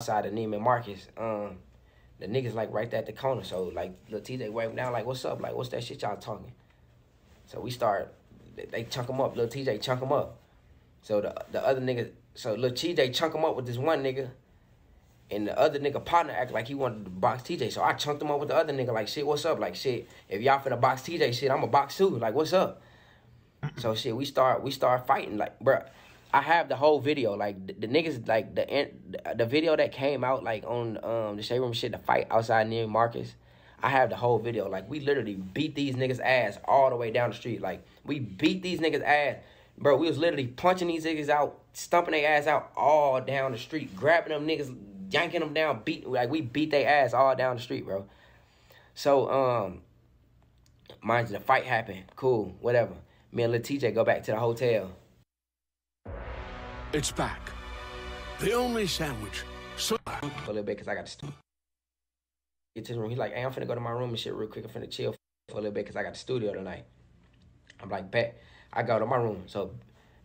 outside of Neiman Marcus. Um, the niggas like right there at the corner. So like Lil TJ wave down like, what's up? Like, what's that shit y'all talking? So we start, they, chunk him up. Lil TJ chunk him up. So the the other nigga, so Lil TJ chunk him up with this one nigga. And the other nigga partner act like he wanted to box TJ. So I chunked him up with the other nigga like, shit, what's up? Like, shit, if y'all finna box TJ, shit, I'm a box too. Like, what's up? so shit, we start we start fighting. Like, bruh, I have the whole video. Like the, the niggas, like the the video that came out like on um the shade room shit, the fight outside Neiman Marcus. I have the whole video. Like we literally beat these niggas ass all the way down the street. Like we beat these niggas ass, bro. We was literally punching these niggas out, stumping their ass out all down the street, grabbing them niggas, yanking them down, beat like we beat their ass all down the street, bro. So um, mind you, the fight happened. Cool, whatever. Me and Lil TJ go back to the hotel. It's back. The only sandwich. So for a little bit because I got to get to the room. He's like, hey, I'm finna go to my room and shit real quick. I'm finna chill for a little bit because I got the studio tonight. I'm like, bet. I go to my room. So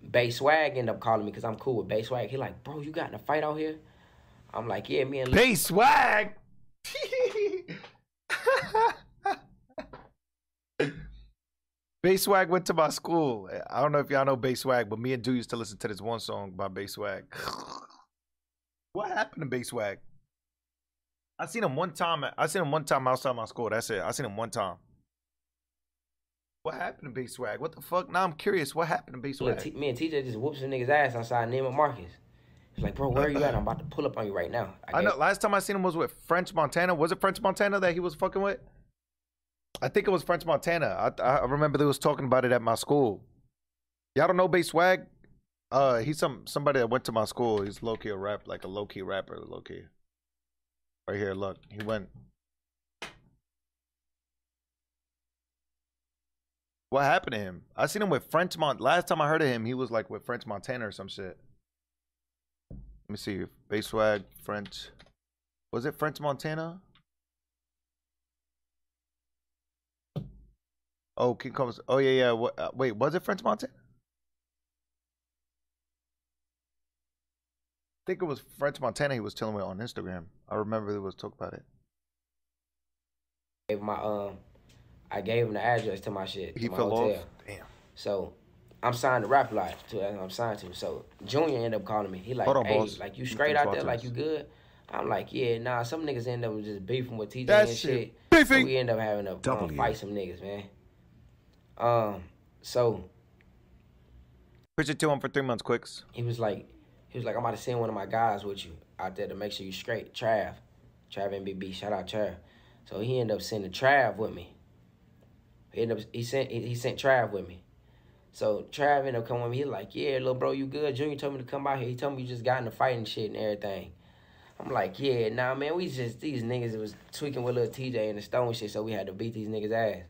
Bay Swag end up calling me because I'm cool with Bay Swag. He like, bro, you got in a fight out here? I'm like, yeah, me and Bay Swag. Bay Swag went to my school. I don't know if y'all know Bay Swag, but me and Du used to listen to this one song by Bay Swag. what happened to Bay Swag? I seen him one time. I seen him one time outside my school. That's it. I seen him one time. What happened to Bay Swag? What the fuck? Now I'm curious. What happened to Bay Swag? T- me and TJ just whoops a nigga's ass outside Neiman Marcus. He's like, bro, where are you at? I'm about to pull up on you right now. I, I know. Last time I seen him was with French Montana. Was it French Montana that he was fucking with? I think it was French Montana. I I remember they was talking about it at my school. Y'all don't know Bay Swag? Uh, he's some somebody that went to my school. He's low key a rap, like a low key rapper, low key. Right here, look. He went. What happened to him? I seen him with French Mont. Last time I heard of him, he was like with French Montana or some shit. Let me see. Bay Swag, French. Was it French Montana? Oh, King Combs. Oh yeah, yeah. What, uh, wait, was it French Montana? I think it was French Montana. He was telling me on Instagram. I remember there was talk about it. Gave my um, I gave him the address to my shit. He my fell hotel. off. Damn. So I'm signed to Rap Life to I'm signed to. So Junior ended up calling me. He like, on, hey, boss. like you You straight can out there, like you good. I'm like, yeah, nah. Some niggas end up just beefing with TJ That and shit shit. beefing. So we end up having to um, fight some niggas, man. Um, so Push it to him for three months, quicks. he was like, he was like, I'm about to send one of my guys with you out there to make sure you straight. Trav, Trav MBB, shout out Trav. So he ended up sending Trav with me. He ended up he sent he sent Trav with me. So Trav ended up coming with me. He like, yeah, little bro, you good? Junior told me to come out here. He told me you just got in the fight and shit and everything. I'm like, yeah, nah, man, we just these niggas was tweaking with little TJ and the stone shit, so we had to beat these niggas ass.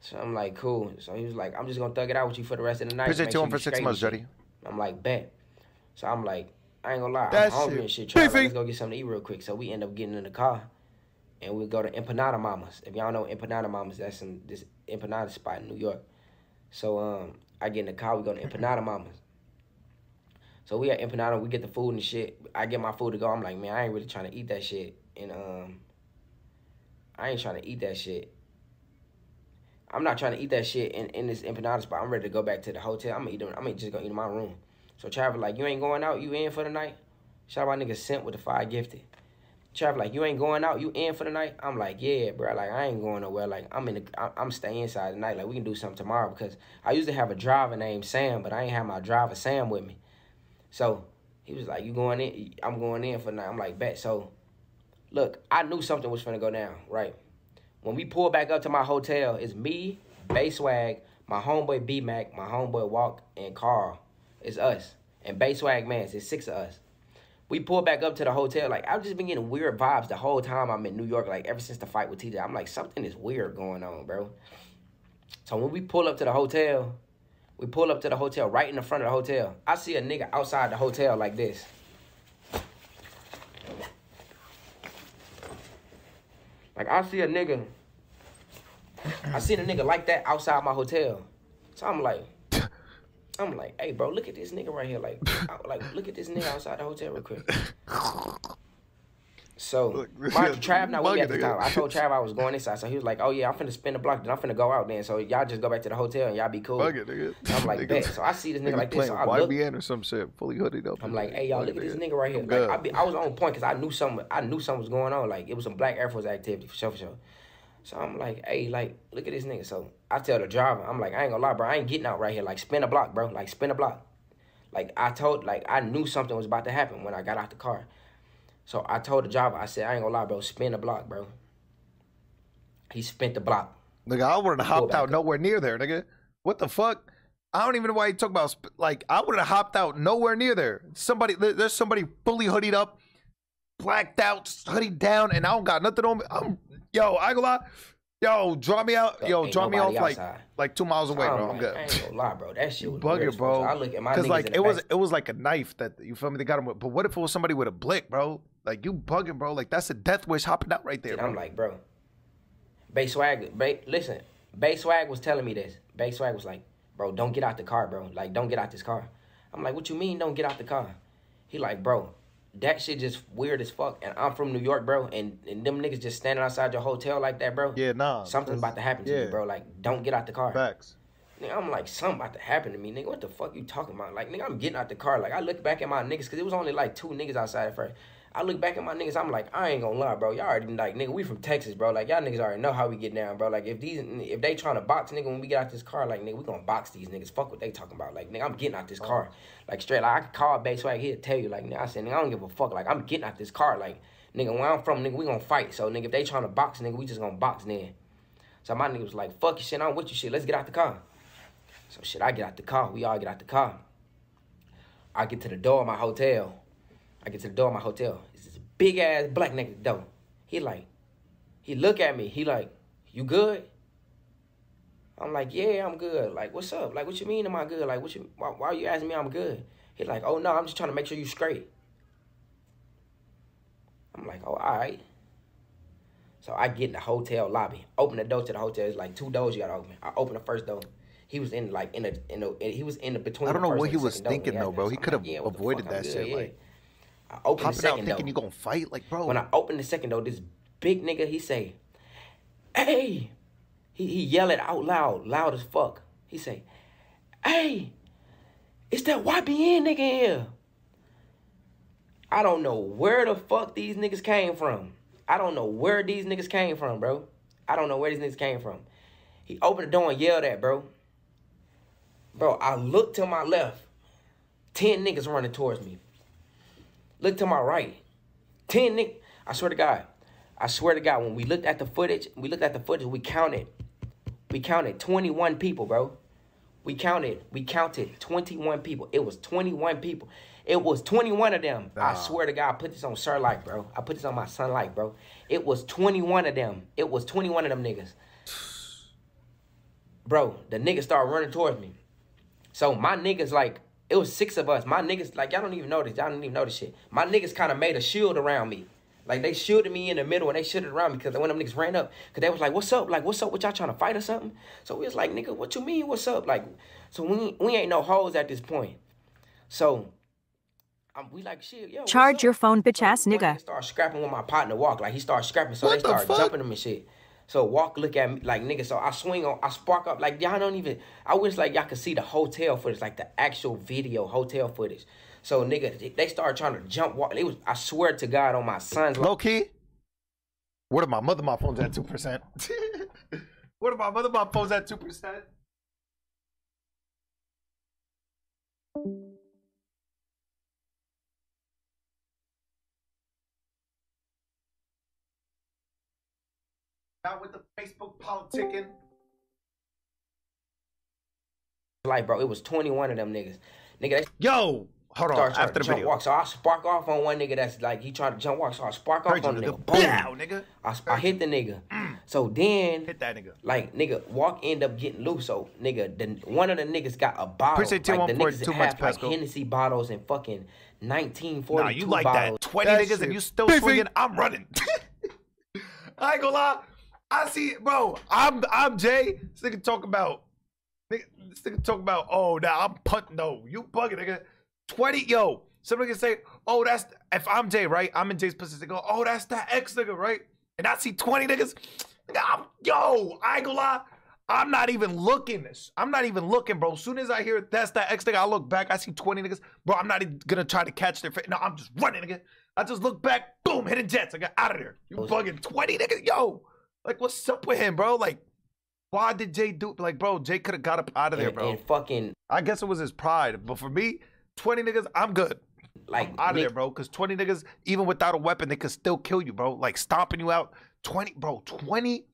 So I'm like, cool. So he was like, I'm just gonna thug it out with you for the rest of the night. Push it to him for six months, shit." I'm like, bet. So I'm like, I ain't gonna lie, That I'm hungry and shit. Like, beefy. let's go get something to eat real quick. So we end up getting in the car, and we go to Empanada Mamas. If y'all know Empanada Mamas, that's in this empanada spot in New York. So um, I get in the car, we go to Empanada Mamas. So we at Empanada, we get the food and shit. I get my food to go. I'm like, man, I ain't really trying to eat that shit. And um, I ain't trying to eat that shit. I'm not trying to eat that shit in, in this empanada spot. I'm ready to go back to the hotel. I'm gonna eat. them- I'm just gonna eat in my room. So Travis like, you ain't going out. You in for the night? Shout out my nigga sent with the five gifted. Travis like, you ain't going out. You in for the night? I'm like, yeah, bro. Like I ain't going nowhere. Like I'm in. The, I'm staying inside tonight. Like we can do something tomorrow because I used to have a driver named Sam, but I ain't have my driver Sam with me. So he was like, you going in? I'm going in for the night. I'm like, bet. So look, I knew something was finna go down, right? When we pull back up to my hotel, it's me, Bay Swag, my homeboy B Mac, my homeboy Walk, and Carl. It's us. And Bay Swag man, it's six of us. We pull back up to the hotel. Like I've just been getting weird vibes the whole time I'm in New York. Like ever since the fight with TJ, I'm like something is weird going on, bro. So when we pull up to the hotel, we pull up to the hotel right in the front of the hotel. I see a nigga outside the hotel like this. Like I see a nigga, I seen a nigga like that outside my hotel. So I'm like, I'm like, hey bro, look at this nigga right here. Like, I- like look at this nigga outside the hotel real quick. So, Look, Trav not with me at the time. I told Trav I was going inside, so he was like, "Oh yeah, I'm finna spin the block, then I'm finna go out then. So y'all just go back to the hotel and y'all be cool." It. I'm like, bet. So I see this nigga nigga like this. So I look. YBN or some shit, fully hooded up. I'm like, hey y'all, look at this nigga right here. Like. I, be, I was on point because I knew something. I knew something was going on. Like it was some Black Air Force activity for sure, for sure. So I'm like, hey, like, look at this nigga. So I tell the driver, I'm like, I ain't gonna lie, bro. I ain't getting out right here. Like, spin a block, bro. Like, spin a block. Like I told, like I knew something was about to happen when I got out the car. So I told the driver, I said, I ain't gonna lie, bro. Spin the block, bro. He spent the block. Nigga, I wouldn't have hopped out up. nowhere near there, nigga. What the fuck? I don't even know why you talk about like I would have hopped out nowhere near there. Somebody, there's somebody fully hoodied up, blacked out, hoodied down, and I don't got nothing on me. I'm yo, I go lie. Yo, draw me out. Yo, Ain't draw me off like outside. like two miles away, bro. Oh, I'm like, good. I ain't gonna lie, bro. That shit was Bugger, bro. I look at my Because like it was back. it was like a knife that you feel me. They got him with. But what if it was somebody with a blick, bro? Like you bugging, bro. Like that's a death wish hopping out right there, And bro. I'm like, bro. Bay Swag, Bay, listen, Bay Swag was telling me this. Bay Swag was like, bro, don't get out the car, bro. Like, don't get out this car. I'm like, what you mean, don't get out the car? He like, bro, that shit just weird as fuck. And I'm from New York, bro. And, and them niggas just standing outside your hotel like that, bro. yeah, nah. Something's about to happen to yeah. you, bro. Like, don't get out the car. Facts. Nigga, I'm like, something about to happen to me, nigga. What the fuck you talking about? Like, nigga, I'm getting out the car. Like, I look back at my niggas, because it was only like two niggas outside at first. I look back at my niggas, I'm like, I ain't gonna lie, bro. Y'all already, like, nigga, we from Texas, bro. Like, y'all niggas already know how we get down, bro. Like, if these, if they trying to box, nigga, when we get out this car, like, nigga, we gonna box these niggas. Fuck what they talking about. Like, nigga, I'm getting out this car. Like, straight, like, I can call Bay Swag, he'll tell you, like, nigga, I said, nigga, I don't give a fuck. Like, I'm getting out this car. Like, nigga, where I'm from, nigga, we gonna fight. So, nigga, if they trying to box, nigga, we just gonna box then. So my nigga was like, fuck your shit, I'm with you shit. Let's get out the car. So shit, I get out the car. We all get out the car. I get to the door of my hotel. I get to the door of my hotel. It's this big ass black nigga at the door. He like, he look at me. He like, you good? I'm like, yeah, I'm good. Like, what's up? Like, what you mean am I good? Like, what you? Why, why you asking me I'm good? He like, oh no, I'm just trying to make sure you straight. I'm like, oh, all right. So I get in the hotel lobby, open the door to the hotel. It's like two doors you gotta open. I open the first door. He was in like in a in a he was in the between. I don't know what he was second door when thinking, though, bro. He could have like, yeah, avoided that shit, yeah. I open the Hopping out second thinking door. you gonna fight, like, bro. When I open the second door, this big nigga he say, "Hey," he he yell it out loud, loud as fuck. He say, "Hey, it's that YBN nigga here." I don't know where the fuck these niggas came from. I don't know where these niggas came from, bro. I don't know where these niggas came from. He opened the door and yelled at, bro. Bro, I looked to my left. Ten niggas running towards me. Look to my right. Ten niggas. I swear to God. I swear to God, when we looked at the footage, we looked at the footage, we counted. We counted 21 people, bro. We counted, we counted 21 people. It was 21 people. It was 21 of them. I swear to God, I put this on Sir Life, bro. I put this on my son Life, bro. It was 21 of them. It was 21 of them niggas. Bro, the niggas started running towards me. So my niggas like it was six of us. My niggas like y'all don't even know this. Y'all don't even know this shit. My niggas kind of made a shield around me. Like they shielded me in the middle and they shielded around me because when them niggas ran up, cause they was like, "What's up? Like, what's up? What y'all trying to fight or something?" So we was like, "Nigga, what you mean? What's up?" Like, so we we ain't no hoes at this point. So um, we like shit. Yo, Charge up? your phone, bitch ass nigga. Start scrapping with my partner walk. Like he started scrapping, so What they the started fuck? jumping him and shit. So walk look at me like nigga. So I swing on, I spark up like y'all don't even. I wish like y'all could see the hotel footage, like the actual video hotel footage. So nigga, they- started trying to jump walk. It was I swear to God on my son's. Low key. What if my mother my phone's at two percent? what if my mother my phone's at two percent? Not with the Facebook politicking. Like bro, it was twenty one of them niggas. Nigga, they Yo, hold on. After the jump video. walk. So I spark off on one nigga that's like he tried to jump walk. So I spark off Heard on the nigga. nigga. Boom. Pow, nigga. I, I hit the nigga. Mm. So then Hit that nigga. like nigga walk end up getting loose so nigga the one of the niggas got a bottle Appreciate you like the one for niggas two have months, like Hennessy bottles and fucking 1942 Nah, you like bottles that. 20 That niggas shit and you still swinging. I'm running. I ain't gonna lie. I see bro. I'm I'm Jay. This nigga talk about. nigga- This nigga talk about. Oh, now I'm punting. No, you bugging, nigga. 20. Yo, Somebody can say, oh, that's if I'm Jay, right? I'm in Jay's position. They go, oh, that's that X nigga, right? And I see 20 niggas. nigga, I'm- yo, I ain't gonna lie. I'm not even looking this. I'm not even looking, bro. As soon as I hear that's that X nigga, I look back. I see 20 niggas. Bro, I'm not even gonna try to catch their face. No, I'm just running, nigga. I just look back, boom, hitting jets. I got out of there. You bugging 20 niggas. Yo, like, what's up with him, bro? Like, why did Jay do like, bro? Jay could have got up out of there, and, bro. and fucking I guess it was his pride, but for me, 20 niggas, I'm good. like Out of Nick- there, bro. Because 20 niggas, even without a weapon, they could still kill you, bro. Like stomping you out. 20, bro, 20?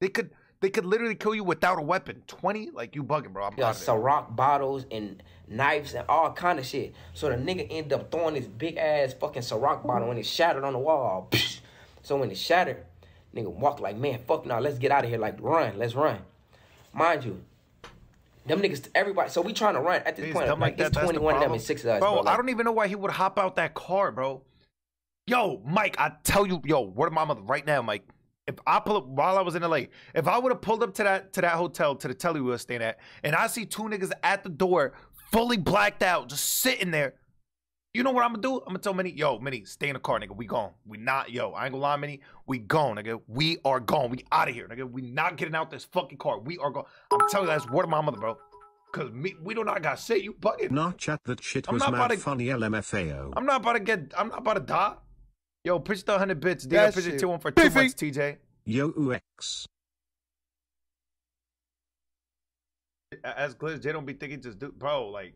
They could they could literally kill you without a weapon. 20? Like you bugging, bro. I'm got out of there. Ciroc bottles and knives and all kind of shit. So the nigga ended up throwing this big ass fucking Ciroc bottle and it shattered on the wall. So when it shattered, nigga walk like, man, fuck no, let's get out of here. Like, run, let's run. Mind you, them niggas, everybody. So we trying to run at this He's point. dumb Like, that, it's that's the 21 of them and six of us. Bro, Bro, I don't even know why he would hop out that car, bro. Yo, Mike, I tell you, yo, word of my mother right now, Mike. If I pull up while I was in LA, if I would have pulled up to that to that hotel to the telly we were staying at, and I see two niggas at the door, fully blacked out, just sitting there. You know what I'm gonna do? I'm gonna tell Minnie, yo, Minnie, stay in the car, nigga. We gone. We not, yo. I ain't gonna lie, Minnie. We gone, nigga. We are gone. We out of here, nigga. We not getting out this fucking car. We are gone. I'm telling you, that's word of my mother, bro. Cause me, we do not got shit. You bugging. Not chat that shit I'm was not mad to- funny LMFAO. I'm not about to get. I'm not about to die. Yo, pitch the hundred bits. D. That Pitch it shit to him for two beefy. months, TJ. Yo UX. As Glitch, they don't be thinking just do, bro. Like,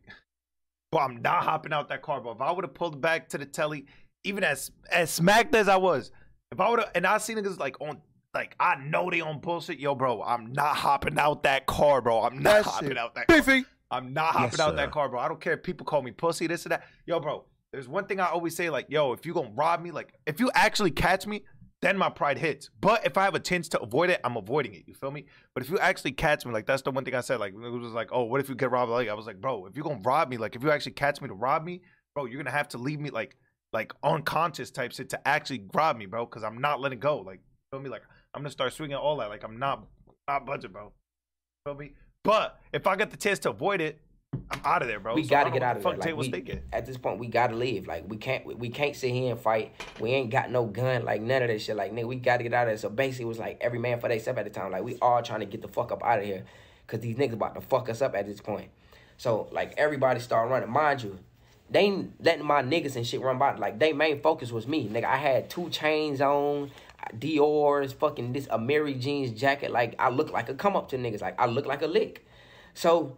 bro, I'm not hopping out that car, bro. If I would have pulled back to the telly, even as as smacked as I was, if I would have, and I seen niggas like on, like I know they on bullshit, yo, bro. I'm not hopping out that car, bro. I'm not That hopping shit out that. Car. beefy. I'm not hopping Yes, out that car, bro. I don't care if people call me pussy, this and that. Yo, bro, there's one thing I always say, like, yo, if you gonna rob me, like, if you actually catch me, then my pride hits. But if I have a chance to avoid it, I'm avoiding it. You feel me? But if you actually catch me, like, that's the one thing I said. Like, it was like, oh, what if you get robbed? Like, I was like, bro, if you're gonna rob me, like, if you actually catch me to rob me, bro, you're gonna have to leave me like, like unconscious type shit to actually rob me, bro, because I'm not letting go. Like, feel me? Like, I'm gonna start swinging all that. Like, I'm not, not budget, bro. Feel me? But if I get the chance to avoid it, I'm out of there, bro. we So gotta get out of the there. Like, we, at this point, we gotta leave. Like we can't, we, we can't sit here and fight. We ain't got no gun, like none of that shit. Like nigga, we gotta get out of there. So basically, it was like every man for themselves at the time. Like we all trying to get the fuck up out of here, cause these niggas about to fuck us up at this point. So like everybody start running. Mind you, they ain't letting my niggas and shit run by. Like they main focus was me. Nigga, I had two chains on. Dior's fucking this Amiri jeans jacket. Like I look like a come up to niggas. Like I look like a lick. So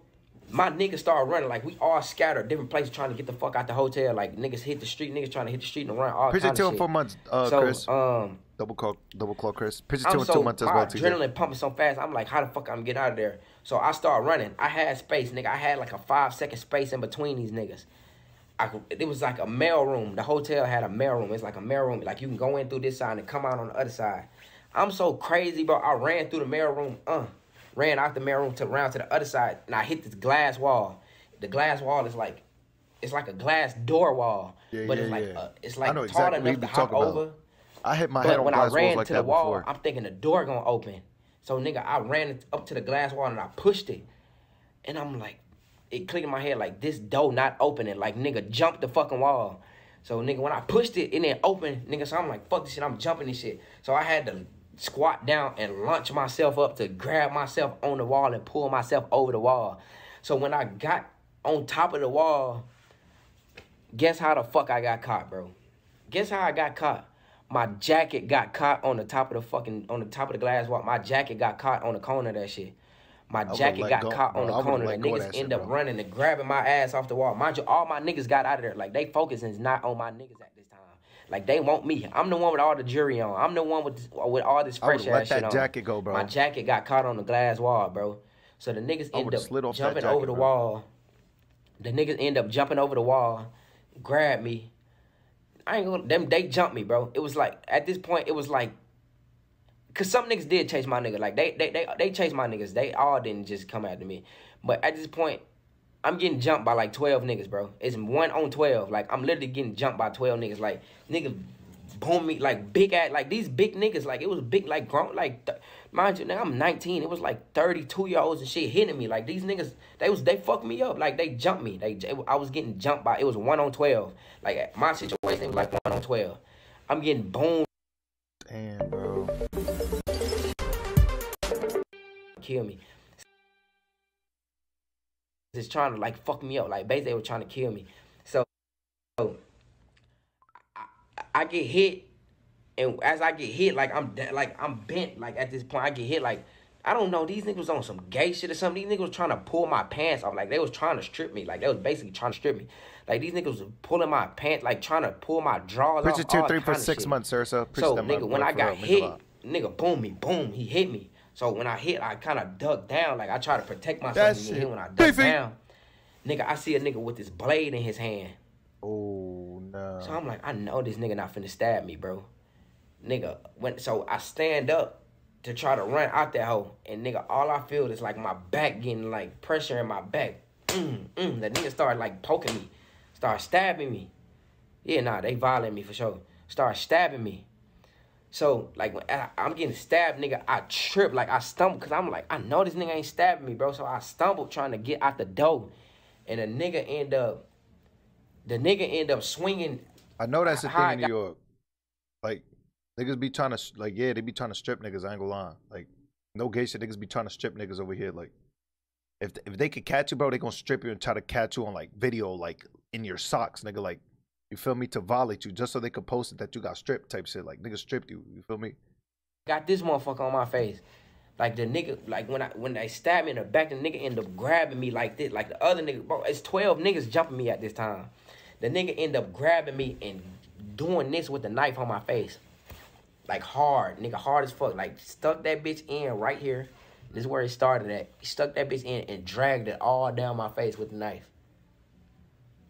my niggas started running. Like we all scattered different places trying to get the fuck out the hotel. Like niggas hit the street. Niggas trying to hit the street and run all Pitch it to him for months, uh, so Chris. um, double call, double call, Chris. Pitch it to him so two months as well, TJ. adrenaline pumping so fast. I'm like, how the fuck I'm get out of there? So I start running. I had space, nigga. I had like a five second space in between these niggas. I it was like a mail room. The hotel had a mail room. It's like a mail room. Like you can go in through this side and come out on the other side. I'm so crazy, bro. I ran through the mail room. Uh, ran out the mail room to round to the other side, and I hit this glass wall. The glass wall is like, it's like a glass door wall, Yeah, but yeah, it's like yeah. uh, it's I like know tall exactly what enough to hop about. over. I hit my head But on when I glass walls ran like to the wall, before. I'm thinking the door gonna open. So nigga, I ran up to the glass wall and I pushed it, and I'm like, it clicked in my head like this door not opening. Like nigga, jump the fucking wall. So nigga, when I pushed it, it didn't open. Nigga, so I'm like, fuck this shit. I'm jumping this shit. So I had to squat down and launch myself up to grab myself on the wall and pull myself over the wall. So when I got on top of the wall, guess how the fuck I got caught, bro? Guess how I got caught? My jacket got caught on the top of the fucking on the top of the glass wall. My jacket got caught on the corner of that shit. My jacket got go, caught bro. on the I corner. And niggas end up bro. running and grabbing my ass off the wall. Mind you, all my niggas got out of there. Like they focus is not on my niggas at this. Like they want me. I'm the one with all the jury on. I'm the one with with all this fresh let ass that shit on. jacket go, bro. My jacket got caught on the glass wall, bro. So the niggas I end up jumping jacket, over the bro. wall. The niggas end up jumping over the wall, grab me. I ain't gonna them they jumped me, bro. It was like at this point it was like Cause some niggas did chase my nigga. Like they they they they chased my niggas. They all didn't just come after me. But at this point, I'm getting jumped by like 12 niggas, bro. It's one on 12. Like I'm literally getting jumped by 12 niggas. Like niggas boomed me like big ass like these big niggas like it was big like grown like th- mind you now I'm 19 it was like 32 year olds and shit hitting me like these niggas they was they fucked me up like they jumped me they I was getting jumped by it was one on 12 like my situation was like one on 12 I'm getting boomed Damn, bro. kill me just trying to like fuck me up like basically they were trying to kill me so, so I, I get hit and as I get hit, like I'm like I'm bent. Like at this point, I get hit. Like I don't know. These niggas on some gay shit or something. These niggas was trying to pull my pants off. Like they was trying to strip me. Like they was basically trying to strip me. Like these niggas was pulling my pants, like trying to pull my drawers Preacher off. all three for six shit. months, sir. So, So nigga, when I got real, make a hit, nigga, boom me, boom, he hit me. So when I hit, I kind of ducked down. Like I try to protect myself That when I ducked beefy. down. Nigga, I see a nigga with this blade in his hand. Oh no. So I'm like, I know this nigga not finna stab me, bro. Nigga, when so I stand up to try to run out that hole, and nigga, all I feel is like my back getting like pressure in my back. Mm, mm. The nigga started like poking me, start stabbing me. Yeah, nah, they violate me for sure. Start stabbing me. So like when I, I'm getting stabbed, nigga, I trip like I stumble because I'm like I know this nigga ain't stabbing me, bro. So I stumbled trying to get out the door, and the nigga end up, the nigga end up swinging I know that's the thing in New York. Like niggas be trying to like yeah, they be trying to strip niggas. I ain't gonna lie. Like no gay shit. Niggas be trying to strip niggas over here. Like if if they could catch you, bro, they gonna strip you and try to catch you on like video, like in your socks, nigga. Like you feel me to violate you just so they could post it that you got stripped type shit. Like niggas stripped you. You feel me? got this motherfucker on my face. Like the nigga, like when I when they stabbed me in the back, the nigga end up grabbing me like this. Like the other nigga, bro, it's twelve niggas jumping me at this time. The nigga end up grabbing me and doing this with the knife on my face. Like hard, nigga, hard as fuck. Like stuck that bitch in right here. This is where it started at. He stuck that bitch in and dragged it all down my face with the knife.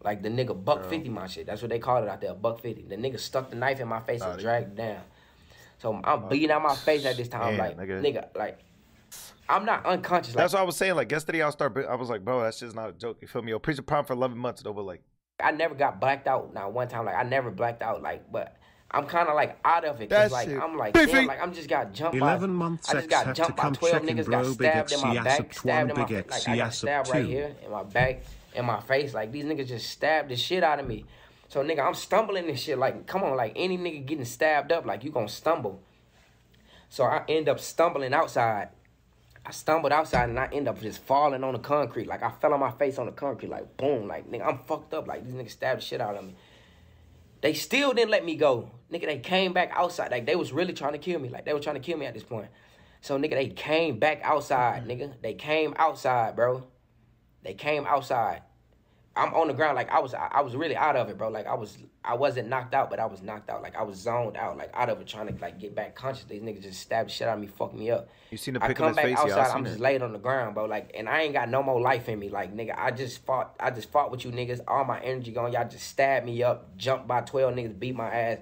Like the nigga buck fifty my shit. That's what they called it out there, buck fifty. The nigga stuck the knife in my face Nah, and dragged down. So I'm bleeding out my face at this time. Damn, like nigga. nigga. like I'm not unconscious. Like That's what I was saying. Like yesterday, I start. I was like, bro, that's just not a joke. You feel me? Yo, preach a problem for eleven months and over like. I never got blacked out. Now one time, like I never blacked out. Like, but I'm kind of like out of it. That Cause like shit I'm like beefy. damn, like I'm just got jumped by. 11 months I just got jumped by come twelve checking, niggas. bro. Got Big stabbed in my X, back, yes, stabbed in my one, big face. Like X, I got yes, stabbed right two. here in my back, in my face. Like these niggas just stabbed the shit out of me. So nigga, I'm stumbling and shit. Like come on, like any nigga getting stabbed up, like you gonna stumble. So I end up stumbling outside. I stumbled outside and I end up just falling on the concrete. Like I fell on my face on the concrete. Like boom. Like nigga, I'm fucked up. Like these niggas stabbed the shit out of me. They still didn't let me go. Nigga, they came back outside. Like they was really trying to kill me. Like they were trying to kill me at this point. So nigga, they came back outside, nigga. They came outside, bro. They came outside. I'm on the ground like I was I was really out of it, bro. Like I was I wasn't knocked out, but I was knocked out. Like I was zoned out, like out of it, trying to like get back conscious. These niggas just stabbed shit out of me, fucked me up. You seen the I pic come his back face? outside, I I'm just it. laid on the ground, bro. Like, and I ain't got no more life in me. Like, nigga, I just fought. I just fought with you niggas. All my energy gone. Y'all just stabbed me up, jumped by twelve niggas, beat my ass.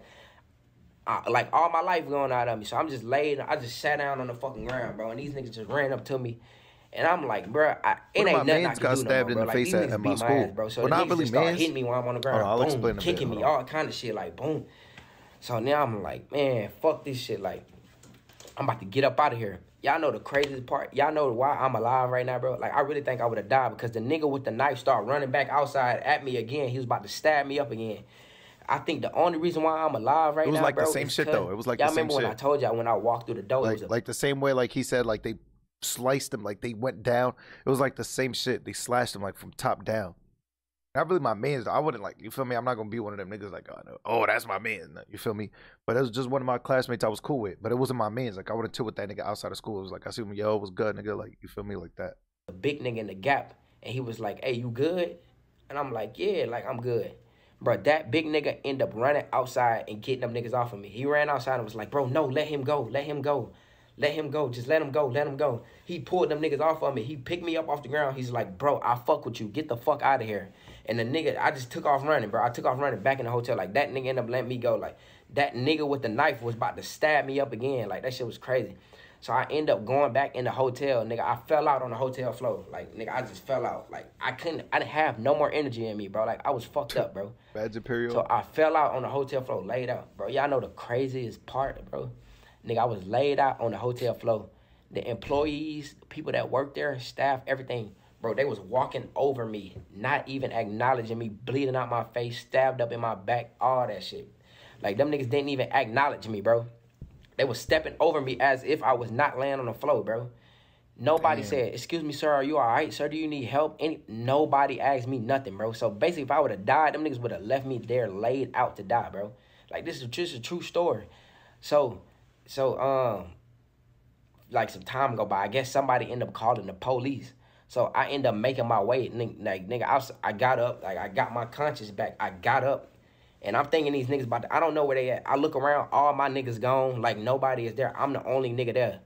I, like all my life going out of me. So I'm just laid. I just sat down on the fucking ground, bro. And these niggas just ran up to me. And I'm like, bro, I, it ain't nothing I can got do no stabbed more, in bro. the Like, face at- at my school. ass, bro. So Well, the not really mans. hitting me while I'm on the ground. On, I'll Boom, explain bit. kicking me, all kind of shit. Like, boom. So now I'm like, man, fuck this shit. Like, I'm about to get up out of here. Y'all know the craziest part. Y'all know why I'm alive right now, bro. Like I really think I would have died because the nigga with the knife started running back outside at me again. He was about to stab me up again. I think the only reason why I'm alive right It was now, like the bro, same is shit, though. It was like y'all the same remember when I told y'all when I walked through the door, it like was a like the same way like he said like they sliced him like they went down. It was like the same shit. They slashed him like from top down. Not really my man i wouldn't like you feel me? I'm not gonna be one of them niggas like oh, no. oh that's my man. You feel me? But it was just one of my classmates i was cool with but it wasn't my man's. Like i would have chill with that nigga outside of school. It was like i see him yo was good nigga? Like you feel me? Like that. A big nigga in the gap, and he was like, "Hey, you good?" And I'm like, "Yeah, like I'm good." Bro, that big nigga end up running outside and getting them niggas off of me. He ran outside and was like, "Bro, no, let him go, let him go, let him go, just let him go, let him go." He pulled them niggas off of me. He picked me up off the ground. He's like, "Bro, I fuck with you. Get the fuck out of here." And the nigga, I just took off running, bro. I took off running back in the hotel. Like that nigga ended up letting me go. Like that nigga with the knife was about to stab me up again. Like that shit was crazy. So I end up going back in the hotel, nigga. I fell out on the hotel floor. Like, nigga, I just fell out. Like, I couldn't, I didn't have no more energy in me, bro. Like, I was fucked up, bro. Bad Imperial. So I fell out on the hotel floor, laid out, bro. Y'all know the craziest part, bro. Nigga, I was laid out on the hotel floor. The employees, people that work there, staff, everything, bro, they was walking over me, not even acknowledging me, bleeding out my face, stabbed up in my back, all that shit. Like them niggas didn't even acknowledge me, bro. They was stepping over me as if I was not laying on the floor, bro. Nobody Damn. said, "Excuse me, sir, are you all right, sir? Do you need help?" Any nobody asked me nothing, bro. So basically, if I would have died, them niggas would have left me there laid out to die, bro. Like this is just a true story. So, so um, like some time go by, I guess somebody ended up calling the police. So I end up making my way, like nigga. I, was, I got up, like I got my conscience back. I got up, and I'm thinking these niggas about. To, I don't know where they at. I look around, all my niggas gone, like nobody is there. I'm the only nigga there,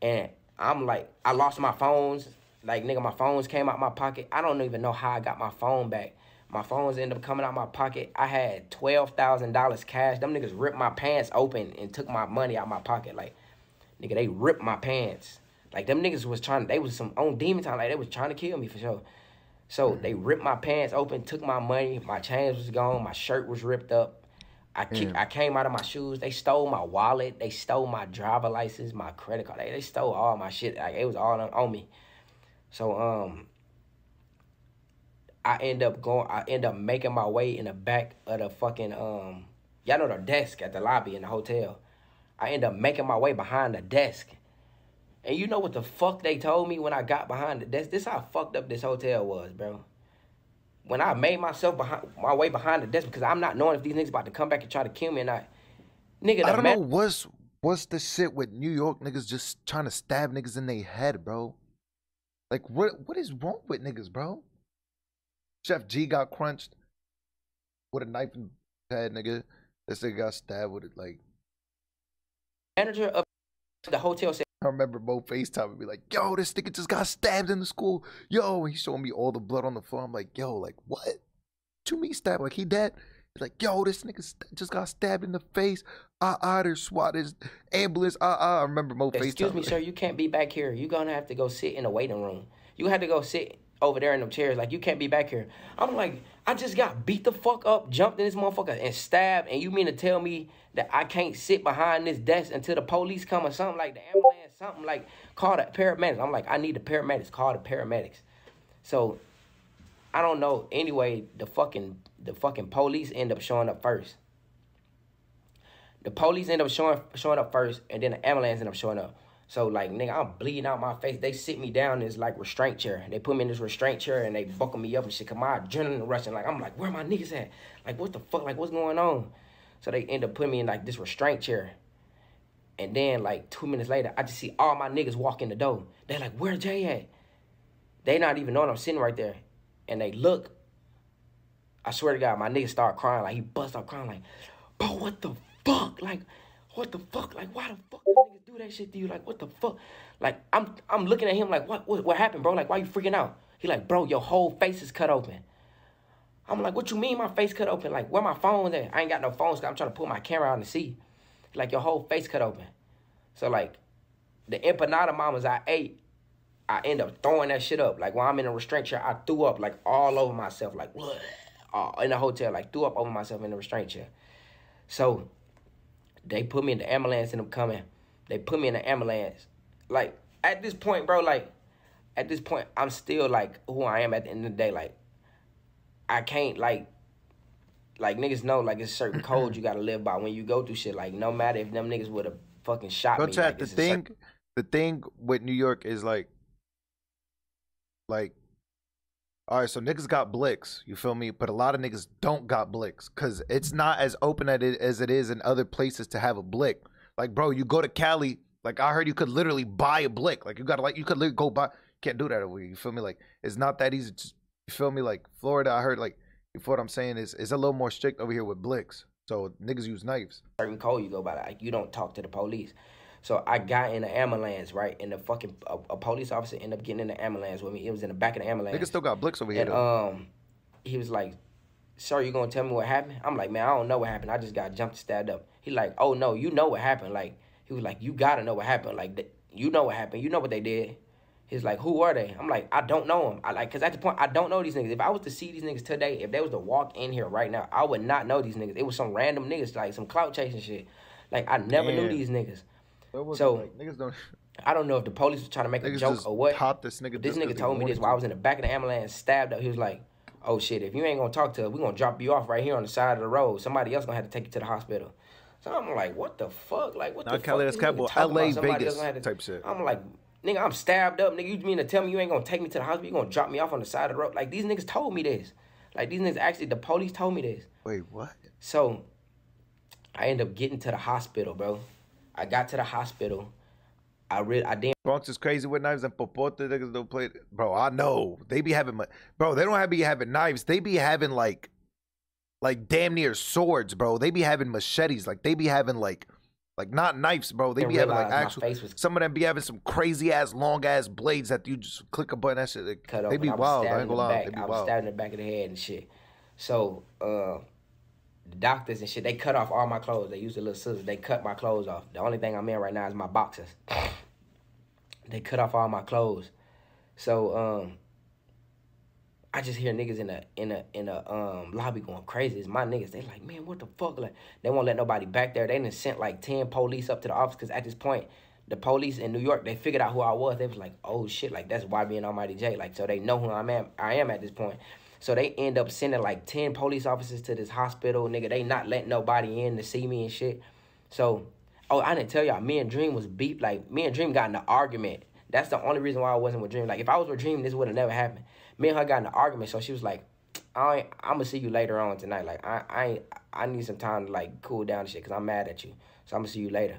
and I'm like, I lost my phones. Like nigga, my phones came out my pocket. I don't even know how I got my phone back. My phones ended up coming out my pocket. I had twelve thousand dollars cash. Them niggas ripped my pants open and took my money out my pocket. Like, nigga, they ripped my pants. Like them niggas was trying. To they was some on demon time. Like they was trying to kill me for sure. So they ripped my pants open, took my money. My chains was gone. My shirt was ripped up. I ki- I came out of my shoes. They stole my wallet. They stole my driver license, my credit card. They, they stole all my shit. Like it was all on, on me. So um, I end up going. I end up making my way in the back of the fucking um. Y'all know the desk at the lobby in the hotel. I end up making my way behind the desk. And you know what the fuck they told me when I got behind the desk? This how fucked up this hotel was, bro. When I made myself behind my way behind the desk because I'm not knowing if these niggas about to come back and try to kill me or not. Nigga, I don't know what's what's the shit with New York niggas just trying to stab niggas in their head, bro. Like what what is wrong with niggas, bro? Chef G got crunched with a knife in his head, nigga. This nigga got stabbed with it. Like manager of the hotel said, I remember Mo FaceTime and be like, "Yo, this nigga just got stabbed in the school." Yo, and he showing me all the blood on the floor. I'm like, "Yo, like what? To me stabbed? Like he dead?" He's like, "Yo, this nigga st- just got stabbed in the face. Ah ah, there's SWAT, there's ambulance. Ah ah." I remember Mo Excuse FaceTime. me, sir, you can't be back here. You're gonna have to go sit in the waiting room. You had to go sit over there in them chairs. Like you can't be back here. I'm like, I just got beat the fuck up, jumped in this motherfucker and stabbed, and you mean to tell me that I can't sit behind this desk until the police come or something like the ambulance, something like call the paramedics. I'm like, I need the paramedics. Call the paramedics. So I don't know. Anyway, the fucking the fucking police end up showing up first. The police end up showing showing up first, and then the ambulance end up showing up. So like nigga, I'm bleeding out my face. They sit me down in this like restraint chair. They put me in this restraint chair and they buckle me up and shit. Cause my adrenaline rushing. Like I'm like, where my niggas at? Like what the fuck? Like what's going on? So they end up putting me in like this restraint chair. And then like two minutes later, I just see all my niggas walk in the door. They're like, where Jay at? They not even knowing I'm sitting right there. And they look. I swear to God, my nigga start crying. Like he bust out crying like, bro, what the fuck? Like, what the fuck? Like, why the fuck niggas do that shit to you? Like, what the fuck? Like, I'm I'm looking at him like, what what, what happened, bro? Like, why you freaking out? He like, bro, your whole face is cut open. I'm like, what you mean my face cut open? Like, where my phone at? I ain't got no phones. I'm trying to put my camera out and see. Like, your whole face cut open. So, like, the empanada mamas I ate, I end up throwing that shit up. Like, when I'm in a restraint chair, I threw up, like, all over myself. Like, uh, in the hotel, like, threw up over myself in the restraint chair. So, they put me in the ambulance and I'm coming. They put me in the ambulance. Like, at this point, bro, like, at this point, I'm still, like, who I am at the end of the day. Like, I can't like like niggas know like it's certain codes you gotta live by when you go through shit. Like no matter if them niggas would have fucking shot Go me. chat. like, the thing, certain- the thing with New York is like, like, all right. So niggas got blicks. You feel me? But a lot of niggas don't got blicks because it's not as open at it as it is in other places to have a blick. Like, bro, you go to Cali. Like, I heard you could literally buy a blick. Like, you gotta like you could literally go buy. Can't do that over here. You feel me? Like, it's not that easy. You feel me? Like Florida, I heard like. You what I'm saying? Is it's a little more strict over here with blicks. So niggas use knives. certain code you go by. Like you don't talk to the police. So I got in the ambulance, right? And the fucking a, a police officer ended up getting in the ambulance with me. It was in the back of the ambulance. Niggas still got blicks over here. And though. um, he was like, "Sir, you gonna tell me what happened?" I'm like, "Man, I don't know what happened. I just got jumped and stabbed up." He like, "Oh no, you know what happened." Like he was like, "You gotta know what happened." Like th- you know what happened. You know what they did. He's like, who are they? I'm like, I don't know them. I like, cause at the point, I don't know these niggas. If I was to see these niggas today, if they was to walk in here right now, I would not know these niggas. It was some random niggas, like some clout chasing shit. Like I never knew these niggas. So- like? Niggas don't. I don't know if the police was trying to make a joke or what. popped this nigga. This nigga told me this while I was in the back of the ambulance, stabbed up. He was like, "Oh shit, if you ain't gonna talk to us, we gonna drop you off right here on the side of the road. Somebody else gonna have to take you to the hospital." So I'm like, "What the fuck? Like, what Nah, the Cali, fuck?" that's capital. LA, about somebody else Vegas to- type shit. I'm like, nigga, I'm stabbed up. Nigga, you mean to tell me you ain't gonna take me to the hospital? You gonna drop me off on the side of the road? Like these niggas told me this. Like these niggas actually, the police told me this. Wait, what? So I end up getting to the hospital, bro. I got to the hospital. I read. I didn't. Bronx is crazy with knives and popote niggas don't play. Bro, I know they be having, bro. They don't have be having knives. They be having like, like damn near swords, bro. They be having machetes. Like they be having like, like not knives, bro. They be having like actual. face was- Some of them be having some crazy ass long ass blades that you just click a button. That shit. Like, cut off. they be wild. I ain't in gonna the lie. They be I was wild. stabbed in the back of the head and shit. So uh, the doctors and shit, they cut off all my clothes. They used a little scissors. They cut my clothes off. The only thing I'm in right now is my boxers. they cut off all my clothes. So um, I just hear niggas in a in a in a um lobby going crazy. It's my niggas. They like, man, what the fuck? Like they won't let nobody back there. They done sent like ten police up to the office because at this point, the police in New York they figured out who I was. They was like, oh shit, like that's YBN Almighty Jay. Like so they know who I am. I am at this point. So they end up sending like ten police officers to this hospital. Nigga, they not letting nobody in to see me and shit. So, oh, I didn't tell y'all. Me and Dream was beat. Like me and Dream got in an argument. That's the only reason why I wasn't with Dream. Like if I was with Dream, this would have never happened. Me and her got in an argument. So she was like, I ain't, I'm gonna see you later on tonight. Like I, I ain't, I need some time to like cool down and shit because I'm mad at you. So I'm gonna see you later.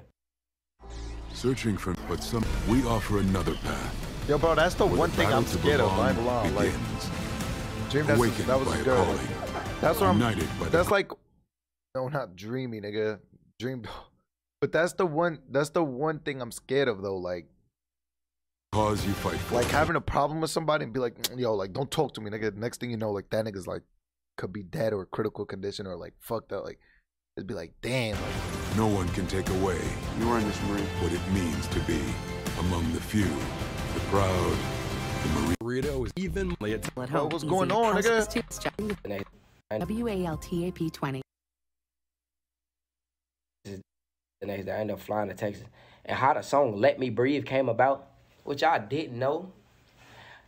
Searching for, but some we offer another path. Yo, bro, that's the where one the thing I'm scared of. I ain't belong gonna. Like, begins. Dream, that's, Awakened that was by a good. calling. That's what I'm. United by the That's like, no, not dreamy, nigga. Dream, but that's the one. That's the one thing I'm scared of, though. Like, cause you fight for. like having a problem with somebody and be like, "Mm, yo, like, don't talk to me, nigga. Next thing you know, like that nigga's like, could be dead or critical condition or like fucked up. Like, it'd be like, damn. Like, no one can take away You run this Marine. what it means to be among the few, the proud, the Marine. Burrito is evenly at at Bro, home. what's going on, House nigga? is too- Checking the The WALTAP 20. the next day, I ended up flying to Texas. And how the song "Let Me Breathe" came about, which I didn't know.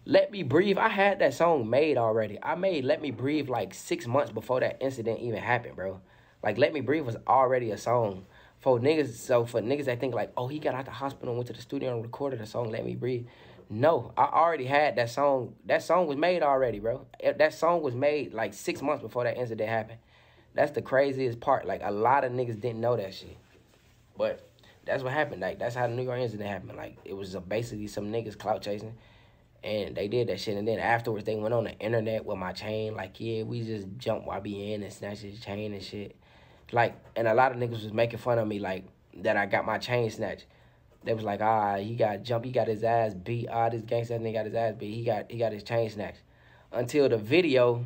Let Me Breathe, I had that song made already. I made Let Me Breathe like six months before that incident even happened, bro. Like Let Me Breathe was already a song for niggas. So for niggas that think like, oh, he got out the hospital and went to the studio and recorded a song, Let Me Breathe. No, I already had that song. That song was made already, bro. Eh, That song was made like six months before that incident happened. That's the craziest part. Like a lot of niggas didn't know that shit. But that's what happened. Like that's how the New York incident happened. Like it was basically some niggas clout chasing, and they did that shit. And then afterwards, they went on the internet with my chain. Like yeah, we just jumped YBN and snatched his chain and shit. Like and a lot of niggas was making fun of me like that. I got my chain snatched. They was like, ah, he got jumped. He got his ass beat. Ah, this gangsta nigga got his ass beat. He got he got his chain snatched. Until the video,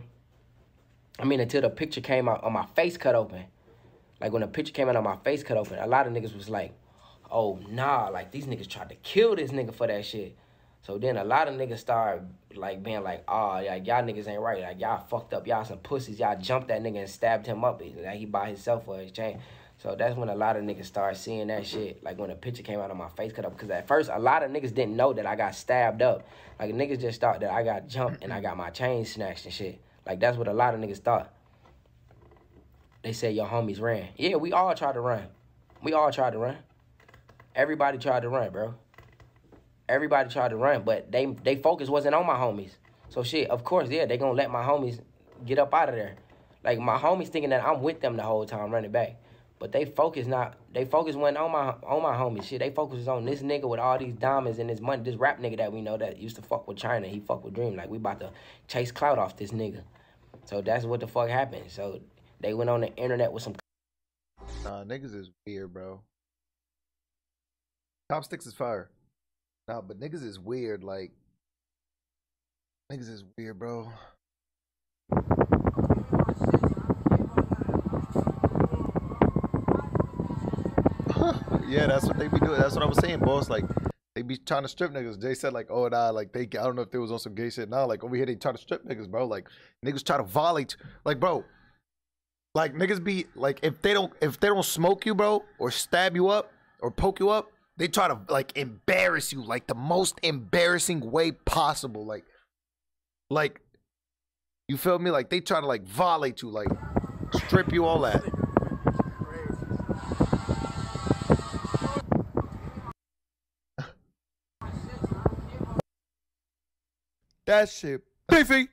I mean, until the picture came out on my face cut open. Like when the picture came out on my face cut open, a lot of niggas was like, "Oh nah," like these niggas tried to kill this nigga for that shit. So then a lot of niggas started like being like, "Oh, yeah, y'all niggas ain't right. Like y'all fucked up. Y'all some pussies. Y'all jumped that nigga and stabbed him up. Like he by himself for his chain." So that's when a lot of niggas started seeing that shit. Like when the picture came out of my face cut up, because at first a lot of niggas didn't know that I got stabbed up. Like niggas just thought that I got jumped and I got my chain snatched and shit. Like that's what a lot of niggas thought they said your homies ran. Yeah, we all tried to run. We all tried to run. Everybody tried to run, bro. Everybody tried to run, but they they focus wasn't on my homies. So shit, of course, yeah, they gonna let my homies get up out of there. Like my homies thinking that I'm with them the whole time running back. But they focus not they focus wasn't on my on my homies. Shit, they focus on this nigga with all these diamonds and this money, this rap nigga that we know that used to fuck with China. He fuck with Dream. Like we about to chase clout off this nigga. So that's what the fuck happened. So they went on the internet with some Nah, niggas is weird, bro. Top sticks is fire. Nah, but niggas is weird. Like, niggas is weird, bro. Yeah, that's what they be doing. That's what I was saying, boss. Like, They be trying to strip niggas. Jay said like, oh nah, like they I don't know if they was on some gay shit. Nah, like over here they try to strip niggas, bro. Like niggas try to violate like bro. Like niggas be like if they don't if they don't smoke you, bro, or stab you up or poke you up, they try to like embarrass you like the most embarrassing way possible. Like like you feel me? Like they try to like volley you, like strip you all that. That shit beefy.